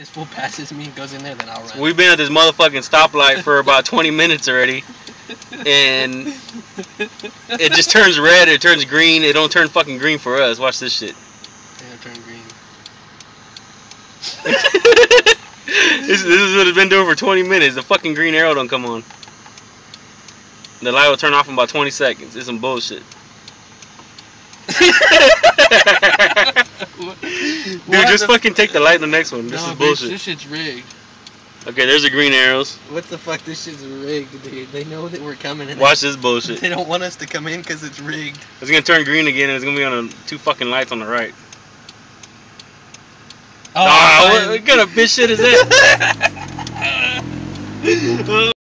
This fool passes me and goes in there, then I'll run. We've been at this motherfucking stoplight for about 20 minutes already, and it just turns red. It turns green. It don't turn fucking green for us. Watch this shit. Yeah, turn green. this, this is what it's been doing for 20 minutes. The fucking green arrow don't come on. The light will turn off in about 20 seconds. It's some bullshit. Dude, just fucking take the light in the next one. This no, is bitch, bullshit. This shit's rigged. Okay, there's the green arrows. What the fuck? This shit's rigged, dude. They know that we're coming. And Watch this bullshit. they don't want us to come in because it's rigged. It's gonna turn green again and it's gonna be on the two fucking lights on the right. Oh, Ah, what, what kind of bitch shit is that?